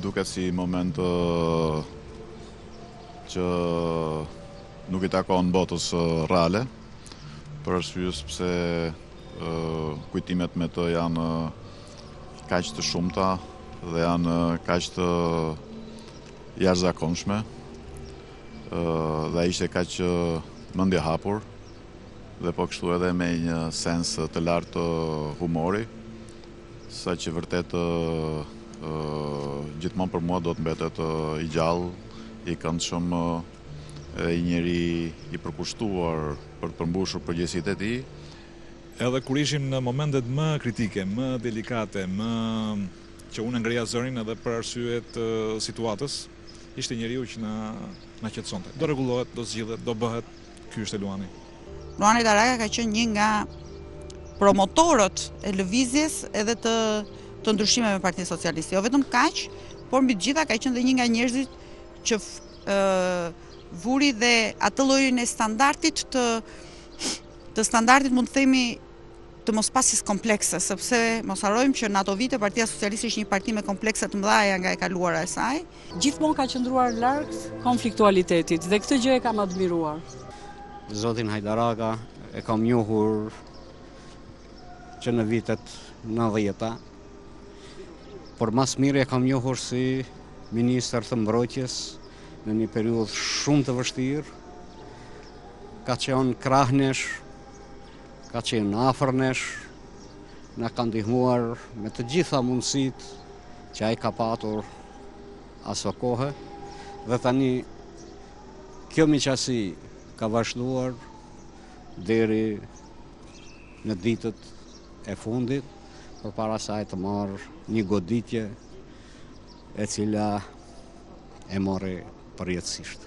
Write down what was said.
Duket si moment që nuk i takon botës reale, për arsye se pse kujtimet me të janë kaq të shumta dhe janë kaq të jashtëzakonshme. Ë dhe ishte kaq mendjehapur. dhe po kështu edhe me një sens të lartë humori, sa që vërtet gjithmonë për mua do të mbetet i gjallë, i këndshëm e një njeri i përkushtuar për të përmbushur përgjegjësitë e tij. Edhe kur ishim në momentet më kritike, më delikate, meqë unë ngreja zërin edhe për arsye të situatës, ishte njeriu që na qetësonte. Do rregullohet, do zgjidhet, do bëhet. Ky ishte Luani. Luan Hajdaraga ka qenë një nga promotorët e lëvizjes edhe të të ndryshimeve në Partinë Socialiste. Jo vetëm kaq, por mbi të gjitha ka qenë dhe një nga njerëzit që vuri dhe atë llojin e standardit të të standardit mund të themi të mospasjes komplekse, sepse mos harrojmë që në ato vite Partia Socialiste ishte një parti me komplekse të mëdha nga e kaluara e saj, Gjithmonë ka qëndruar larg konfliktualitetit dhe këtë gjë e kam admiruar. Zotin Hajdaraga e kam njohur që në vitet 90-ta, por më së miri e kam njohur si ministër të mbrojtjes në një periudhë shumë të vështirë, ka qenë krah nesh, ka qenë afër nesh, na ka ndihmuar me të gjitha mundësitë që ai ka patur asokohe dhe tani kjo miqësi ka vazhduar deri në ditët e fundit përpara se të marrë një goditje e cila e mori përjetësisht.